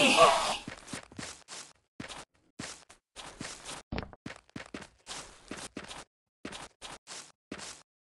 Oh.